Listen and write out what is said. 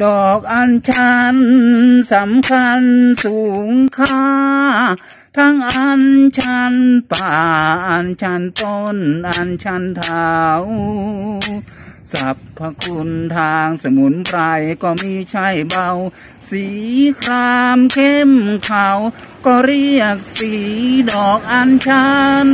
ดอกอัญชันสำคัญสูงค่า ทั้งอัญชันป่าอัญชันต้นอัญชันเทาสรรพคุณทางสมุนไพรก็มีใช่เบา สีครามเข้มขาว ก็เรียกสีดอกอัญชัน